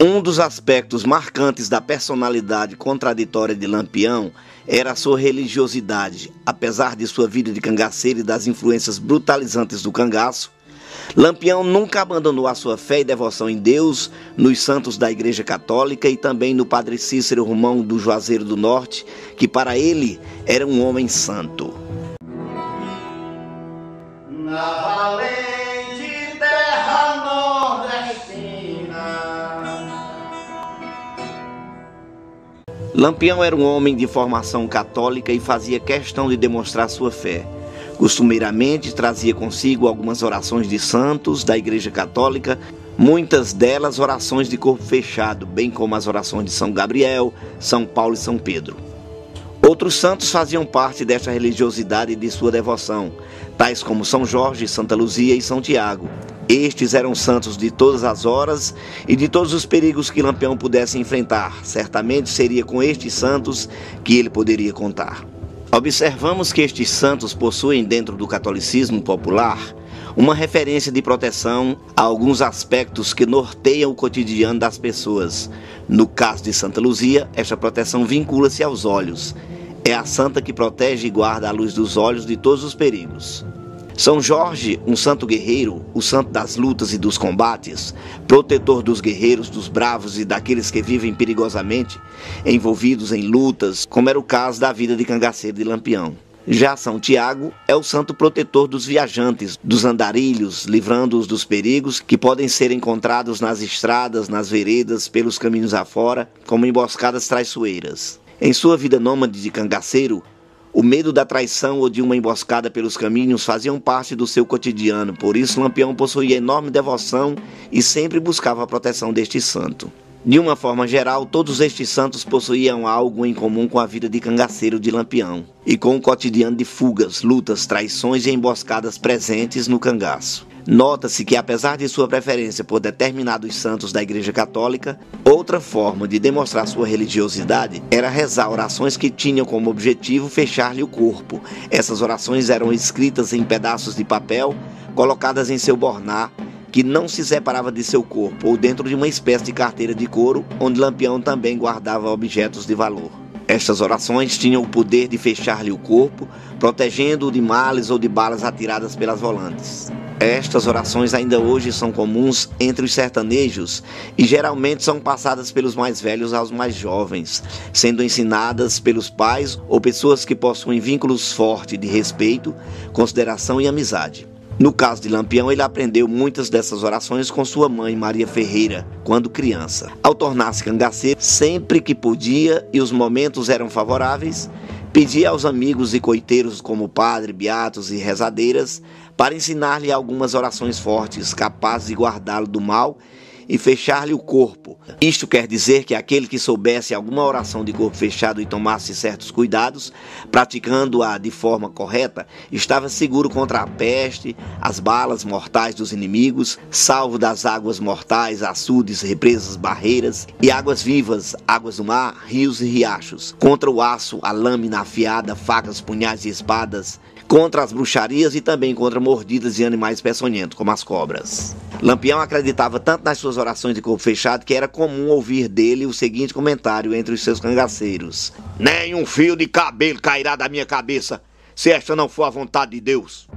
Um dos aspectos marcantes da personalidade contraditória de Lampião era a sua religiosidade. Apesar de sua vida de cangaceiro e das influências brutalizantes do cangaço, Lampião nunca abandonou a sua fé e devoção em Deus, nos santos da Igreja Católica e também no Padre Cícero Romão do Juazeiro do Norte, que para ele era um homem santo. Lampião era um homem de formação católica e fazia questão de demonstrar sua fé. Costumeiramente trazia consigo algumas orações de santos da Igreja Católica, muitas delas orações de corpo fechado, bem como as orações de São Gabriel, São Paulo e São Pedro. Outros santos faziam parte desta religiosidade e de sua devoção, tais como São Jorge, Santa Luzia e São Tiago. Estes eram santos de todas as horas e de todos os perigos que Lampião pudesse enfrentar. Certamente seria com estes santos que ele poderia contar. Observamos que estes santos possuem dentro do catolicismo popular uma referência de proteção a alguns aspectos que norteiam o cotidiano das pessoas. No caso de Santa Luzia, esta proteção vincula-se aos olhos. É a santa que protege e guarda a luz dos olhos de todos os perigos. São Jorge, um santo guerreiro, o santo das lutas e dos combates, protetor dos guerreiros, dos bravos e daqueles que vivem perigosamente envolvidos em lutas, como era o caso da vida de cangaceiro de Lampião. Já São Tiago é o santo protetor dos viajantes, dos andarilhos, livrando-os dos perigos que podem ser encontrados nas estradas, nas veredas, pelos caminhos afora, como emboscadas traiçoeiras. Em sua vida nômade de cangaceiro, o medo da traição ou de uma emboscada pelos caminhos faziam parte do seu cotidiano, por isso Lampião possuía enorme devoção e sempre buscava a proteção deste santo. De uma forma geral, todos estes santos possuíam algo em comum com a vida de cangaceiro de Lampião e com o cotidiano de fugas, lutas, traições e emboscadas presentes no cangaço. Nota-se que, apesar de sua preferência por determinados santos da Igreja Católica, outra forma de demonstrar sua religiosidade era rezar orações que tinham como objetivo fechar-lhe o corpo. Essas orações eram escritas em pedaços de papel, colocadas em seu borná, que não se separava de seu corpo, ou dentro de uma espécie de carteira de couro, onde Lampião também guardava objetos de valor. Estas orações tinham o poder de fechar-lhe o corpo, protegendo-o de males ou de balas atiradas pelas volantes. Estas orações ainda hoje são comuns entre os sertanejos e geralmente são passadas pelos mais velhos aos mais jovens, sendo ensinadas pelos pais ou pessoas que possuem vínculos fortes de respeito, consideração e amizade. No caso de Lampião, ele aprendeu muitas dessas orações com sua mãe, Maria Ferreira, quando criança. Ao tornar-se cangaceiro, sempre que podia e os momentos eram favoráveis, pedia aos amigos e coiteiros como padre, beatos e rezadeiras para ensinar-lhe algumas orações fortes, capazes de guardá-lo do mal e fechar-lhe o corpo. Isto quer dizer que aquele que soubesse alguma oração de corpo fechado e tomasse certos cuidados, praticando-a de forma correta, estava seguro contra a peste, as balas mortais dos inimigos, salvo das águas mortais, açudes, represas, barreiras e águas vivas, águas do mar, rios e riachos, contra o aço, a lâmina afiada, facas, punhais e espadas, contra as bruxarias e também contra mordidas de animais peçonhentos, como as cobras. Lampião acreditava tanto nas suas orações de corpo fechado que era comum ouvir dele o seguinte comentário entre os seus cangaceiros: Nem um fio de cabelo cairá da minha cabeça se esta não for a vontade de Deus.